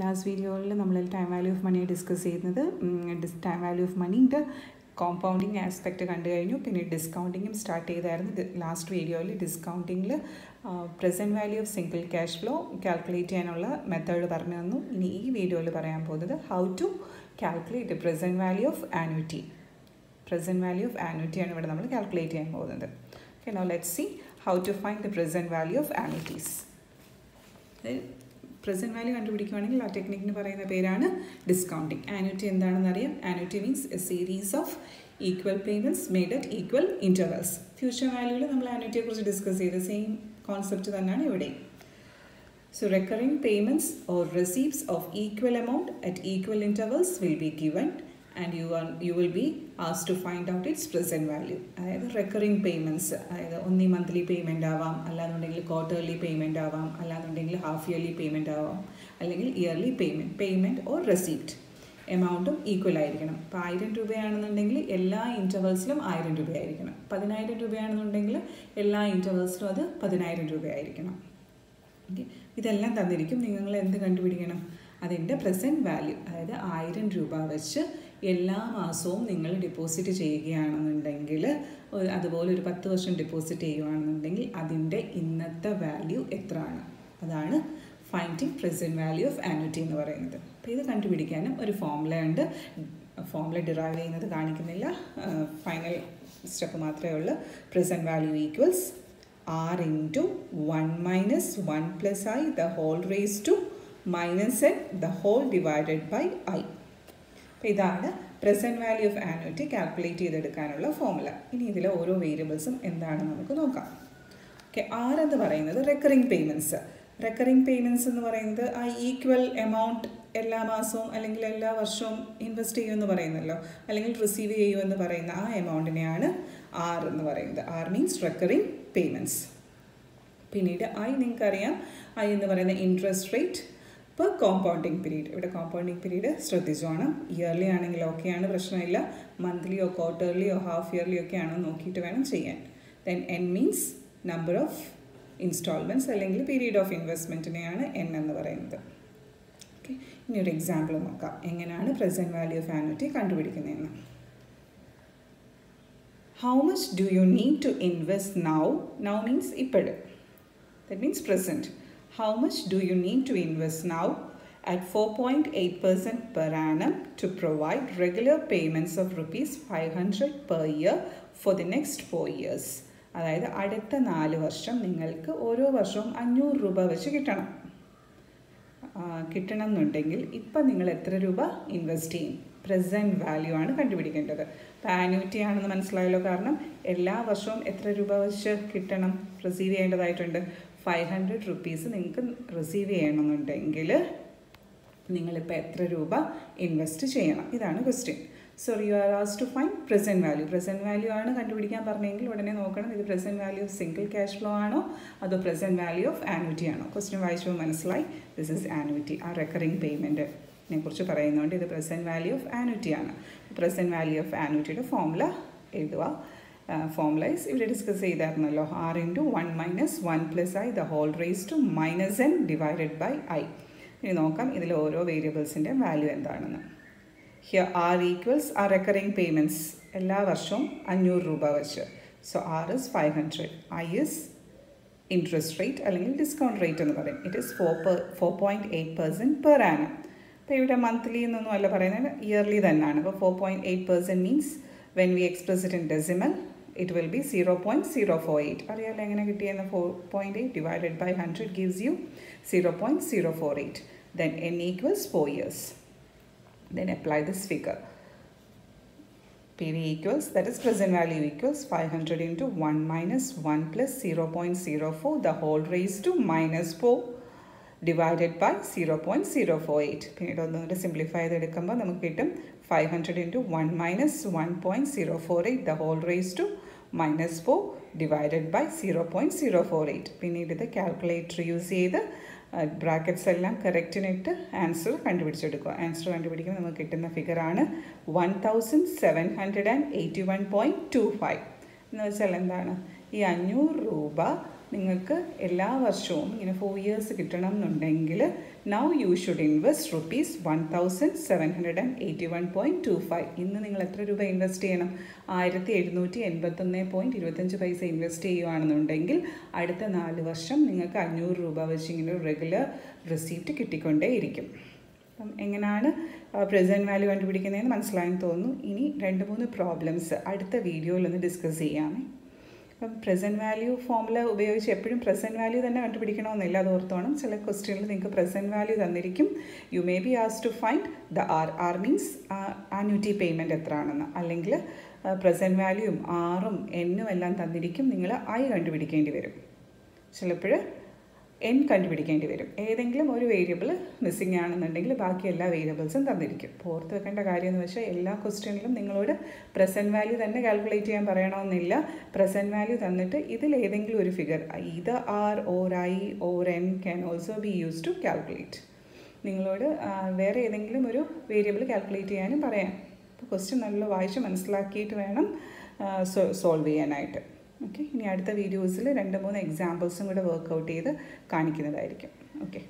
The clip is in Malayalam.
ലാസ്റ്റ് വീഡിയോയിൽ നമ്മൾ time value of money discuss ചെയ്യുന്നത് ടൈം വാല്യൂ ഓഫ് മണീന്റെ കോമ്പൗണ്ടിങ് ആസ്പെക്റ്റ് കണ്ടു കഴിഞ്ഞു. പിന്നെ ഡിസ്കൗണ്ടിങ്ങും സ്റ്റാർട്ട് ചെയ്തായിരുന്നു. ലാസ്റ്റ് വീഡിയോയിൽ ഡിസ്കൗണ്ടിങ്ങിൽ present value of single cash flow calculate ചെയ്യാനുള്ള മെത്തേഡ് പറഞ്ഞു തന്നു. ഇനി ഈ വീഡിയോയിൽ പറയാൻ പോകുന്നത് how to calculate present value of annuity present value of ആനുവിറ്റിയാണ് ഇവിടെ നമ്മൾ കാൽക്കുലേറ്റ് ചെയ്യാൻ പോകുന്നത്. Okay now let see how to find the present value of annuities present value കണ്ടുപിടിക്കുകയാണെങ്കിൽ ആ ടെക്നിക്കിന് പറയുന്ന പേരാണ് ഡിസ്കൗണ്ടിങ് ആനുറ്റി എന്താണെന്ന് അറിയാം? Annuity means a series of equal payments made at equal intervals future വാല്യൂവിൽ നമ്മൾ ആനുറ്റിയെക്കുറിച്ച് ഡിസ്കസ് ചെയ്ത സെയിം കോൺസെപ്റ്റ് തന്നെയാണ് ഇവിടെ So recurring payments or receipts of equal amount at equal intervals will be given and you are you will be as to find out its present value അതായത് റെക്കറിങ് പേയ്മെന്റ്സ് അതായത് ഒന്നി മന്ത്ലി പേയ്മെന്റ് ആവാം അല്ലാന്നുണ്ടെങ്കിൽ ക്വാർട്ടർലി പേയ്മെന്റ് ആവാം അല്ലാന്നുണ്ടെങ്കിൽ ഹാഫ് ഇയർലി പേയ്മെന്റ് ആവാം അല്ലെങ്കിൽ yearly payment payment or receipt എമൗണ്ടും equal ആയിരിക്കണം. ഇപ്പോൾ ആയിരം രൂപയാണെന്നുണ്ടെങ്കിൽ എല്ലാ ഇന്റർവൽസിലും ആയിരം രൂപയായിരിക്കണം. പതിനായിരം രൂപയാണെന്നുണ്ടെങ്കിൽ എല്ലാ ഇന്റർവൽസിലും അത് പതിനായിരം രൂപയായിരിക്കണം. ഓക്കെ ഇതെല്ലാം തന്നിരിക്കും. നിങ്ങൾ എന്ത് കണ്ടുപിടിക്കണം? അതിന്റെ പ്രസന്റ് വാല്യൂ അതായത് ആയിരം രൂപ വെച്ച് എല്ലാ മാസവും നിങ്ങൾ ഡെപ്പോസിറ്റ് ചെയ്യുകയാണെന്നുണ്ടെങ്കിൽ അതുപോലെ ഒരു പത്ത് വർഷം ഡെപ്പോസിറ്റ് ചെയ്യുകയാണെന്നുണ്ടെങ്കിൽ അതിന്റെ ഇന്നത്തെ വാല്യൂ എത്രയാണ്? അതാണ് finding present value of annuity എന്ന് പറയുന്നത്. അപ്പോൾ ഇത് കണ്ടുപിടിക്കാനും ഒരു ഫോമുല ഉണ്ട്. ഫോമുല ഡിറൈവ് ചെയ്യുന്നത് കാണിക്കുന്നില്ല. ഫൈനൽ സ്റ്റെപ്പ് മാത്രമേ ഉള്ളൂ. Present value equals r into 1 minus 1 plus i the whole raised to minus n the whole divided by i. അപ്പോൾ ഇതാണ് present value of annuity calculate ചെയ്തെടുക്കാനുള്ള formula ഇനി ഇതിലെ ഓരോ വേരിയബിൾസും എന്താണെന്ന് നമുക്ക് നോക്കാം. ഓക്കെ ആർ എന്ന് പറയുന്നത് റെക്കറിങ് പേയ്മെന്റ്സ് റെക്കറിങ് പേയ്മെന്റ്സ് എന്ന് പറയുന്നത് ആ ഈക്വൽ എമൗണ്ട് എല്ലാ മാസവും അല്ലെങ്കിൽ എല്ലാ വർഷവും ഇൻവെസ്റ്റ് ചെയ്യുമെന്ന് പറയുന്നല്ലോ. അല്ലെങ്കിൽ റിസീവ് ചെയ്യുമെന്ന് പറയുന്ന ആ എമൗണ്ടിനെയാണ് ആർ എന്ന് പറയുന്നത്. ആർ മീൻസ് റെക്കറിങ് പേയ്മെന്റ്സ് പിന്നീട് ഐ നിങ്ങൾക്കറിയാം. ഐ എന്ന് പറയുന്ന interest rate per compounding period ഇവിടെ കോമ്പൗണ്ടിങ് പീരീഡ് ശ്രദ്ധിച്ചോണം. ഇയർലി ആണെങ്കിൽ ഓക്കെയാണ് പ്രശ്നമില്ല. മന്ത്ലിയോ ക്വാർട്ടർലിയോ ഹാഫ് ഇയർലിയോ ഒക്കെ ആണോ നോക്കിയിട്ട് വേണം ചെയ്യാൻ. Then N means number of instalments അല്ലെങ്കിൽ പീരീഡ് ഓഫ് ഇൻവെസ്റ്റ്മെന്റിനെയാണ് എൻ എന്ന് പറയുന്നത്. ഓക്കെ ഇനി ഒരു എക്സാമ്പിൾ നോക്കാം. എങ്ങനെയാണ് present value of annuity കണ്ടുപിടിക്കുന്നതെന്ന്. How much do you need to invest now now means ഇപ്പോഴും. That means present how much do you need to invest now? at 4.8% per annum to provide regular payments of rupees 500 per year for the next four years. അതായത് അടുത്ത നാല് വർഷം നിങ്ങൾക്ക് ഓരോ വർഷവും അഞ്ഞൂറ് രൂപ വെച്ച് കിട്ടണം കിട്ടണം എന്നുണ്ടെങ്കിൽ ഇപ്പം നിങ്ങൾ എത്ര രൂപ ഇൻവെസ്റ്റ് ചെയ്യും പ്രസന്റ് വാല്യൂ ആണ് കണ്ടുപിടിക്കേണ്ടത് അപ്പോൾ ആനുവിറ്റി ആണെന്ന് മനസ്സിലായല്ലോ കാരണം എല്ലാ വർഷവും എത്ര രൂപ വെച്ച് കിട്ടണം റിസീവ് ചെയ്യേണ്ടതായിട്ടുണ്ട് ഫൈവ് ഹൺഡ്രഡ് റുപ്പീസ് നിങ്ങൾക്ക് റിസീവ് ചെയ്യണമെന്നുണ്ടെങ്കിൽ നിങ്ങളിപ്പോൾ എത്ര രൂപ ഇൻവെസ്റ്റ് ചെയ്യണം. ഇതാണ് question so you are as to find present value present value ആണ് കണ്ടുപിടിക്കാൻ പറഞ്ഞെങ്കിൽ ഉടനെ നോക്കണം ഇത് present value of single cash flow ആണോ? അതോ പ്രസന്റ് വാല്യൂ ഓഫ് ആനുവിറ്റി ആണോ? ക്വസ്റ്റ്യൻ വായിച്ചപ്പോൾ മനസ്സിലായി ദിസ് ഇസ് ആനുവിറ്റി ആ റെക്കറിങ് പേയ്മെന്റിനെ കുറിച്ച് പറയുന്നതുകൊണ്ട് ഇത് പ്രസന്റ് വാല്യൂ ഓഫ് ആനുവിറ്റി ആണ്. പ്രസന്റ് വാല്യൂ ഓഫ് ആനുവിറ്റിയുടെ ഫോമുല എഴുതുക. ഫോമുലൈസ് ഇവിടെ discuss ചെയ്തായിരുന്നല്ലോ. R into one minus one plus I the whole raise to minus N divided by I ഇനി നോക്കാം ഇതിൽ ഓരോ വേരിയബിൾസിന്റെ വാല്യൂ എന്താണെന്ന്. Here R equals R recurring payments എല്ലാ വർഷവും അഞ്ഞൂറ് രൂപ വെച്ച്. So R is five hundred I is interest rate അല്ലെങ്കിൽ ഡിസ്കൗണ്ട് റേറ്റ് എന്ന് പറയും. It is four per four point eight percent per annum അപ്പോൾ ഇവിടെ മന്ത്ലി എന്നൊന്നും അല്ല പറയുന്നത് ഇയർലി തന്നെയാണ്. അപ്പോൾ four point eight percent means when we express it in decimal it will be zero point zero four eight അറിയാമല്ലോ എങ്ങനെ കിട്ടിയെന്ന് four point eight divided by hundred gives you zero point zero four eight then n equals 4 years. Then apply this figure. PV equals, that is present value equals 500 into 1 minus 1 plus 0.04, the whole raised to minus 4 divided by 0.048. പിന്നീട് ഒന്നുകൂടെ സിംപ്ലിഫൈ ചെയ്തെടുക്കുമ്പോൾ നമുക്ക് കിട്ടും five hundred into one minus one point zero four eight the whole raise to minus four divided by zero point zero four eight പിന്നീട് ഇത് കാൽക്കുലേറ്റർ യൂസ് ചെയ്ത് ബ്രാക്കറ്റ്സ് എല്ലാം കറക്റ്റിനിട്ട് ആൻസർ കണ്ടുപിടിച്ചെടുക്കുക. ആൻസർ കണ്ടുപിടിക്കുമ്പോൾ നമുക്ക് കിട്ടുന്ന ഫിഗറാണ് one thousand seven hundred and eighty one point two five എന്ന് വെച്ചാൽ എന്താണ്? ഈ അഞ്ഞൂറ് രൂപ നിങ്ങൾക്ക് എല്ലാ വർഷവും ഇങ്ങനെ ഫോർ ഇയേഴ്സ് കിട്ടണം എന്നുണ്ടെങ്കിൽ now you should invest rupees one thousand seven hundred and eighty one point two five ഇന്ന് നിങ്ങൾ എത്ര രൂപ ഇൻവെസ്റ്റ് ചെയ്യണം? ആയിരത്തി എഴുന്നൂറ്റി എൺപത്തൊന്ന് പോയിന്റ് ഇരുപത്തഞ്ച് പൈസ ഇൻവെസ്റ്റ് ചെയ്യുകയാണെന്നുണ്ടെങ്കിൽ അടുത്ത നാല് വർഷം നിങ്ങൾക്ക് അഞ്ഞൂറ് രൂപ വെച്ച് ഇങ്ങനെ റെഗുലർ റെസീപ്റ്റ് കിട്ടിക്കൊണ്ടേയിരിക്കും. അപ്പം എങ്ങനെയാണ് പ്രസന്റ് വാല്യൂ കണ്ടുപിടിക്കുന്നതെന്ന് മനസ്സിലായെന്ന് തോന്നുന്നു. ഇനി രണ്ട് മൂന്ന് പ്രോബ്ലംസ് അടുത്ത വീഡിയോയിലൊന്ന് ഡിസ്കസ് ചെയ്യാമേ. അപ്പം പ്രസന്റ് വാല്യൂ ഫോമുല ഉപയോഗിച്ച് എപ്പോഴും പ്രസന്റ് വാല്യൂ തന്നെ കണ്ടുപിടിക്കണമെന്നില്ല അത് ഓർത്തോണം. ചില ക്വസ്റ്റ്യനിൽ നിങ്ങൾക്ക് പ്രസന്റ് വാല്യൂ തന്നിരിക്കും. You may be as to find the R R means annuity payment എത്ര ആണെന്ന് അല്ലെങ്കിൽ പ്രസന്റ് വാല്യൂവും ആറും എന്നും എല്ലാം തന്നിരിക്കും. നിങ്ങൾ ഐ കണ്ടുപിടിക്കേണ്ടി വരും. ചിലപ്പോൾ എൻ കണ്ടുപിടിക്കേണ്ടി വരും. ഏതെങ്കിലും ഒരു വേരിയബിൾ മിസ്സിംഗ് ആണെന്നുണ്ടെങ്കിൽ ബാക്കി എല്ലാ വേരിയബിൾസും തന്നിരിക്കും. ഓർത്ത് വെക്കേണ്ട കാര്യം എന്ന് വെച്ചാൽ എല്ലാ ക്വസ്റ്റ്യനിലും നിങ്ങളോട് പ്രസന്റ് വാല്യൂ തന്നെ കാൽക്കുലേറ്റ് ചെയ്യാൻ പറയണമെന്നില്ല. പ്രസന്റ് വാല്യൂ തന്നിട്ട് ഇതിൽ ഏതെങ്കിലും ഒരു ഫിഗർ ഇത് R or I or N can also be use to calculate നിങ്ങളോട് വേറെ ഏതെങ്കിലും ഒരു വേരിയബിൾ കാൽക്കുലേറ്റ് ചെയ്യാനും പറയാം. അപ്പോൾ ക്വസ്റ്റ്യൻ നല്ല വായിച്ച് മനസ്സിലാക്കിയിട്ട് വേണം സോൾവ് ചെയ്യാനായിട്ട്. ഓക്കെ ഇനി അടുത്ത വീഡിയോസിൽ രണ്ട് മൂന്ന് എക്സാമ്പിൾസും കൂടെ വർക്കൗട്ട് ചെയ്ത് കാണിക്കുന്നതായിരിക്കും. ഓക്കെ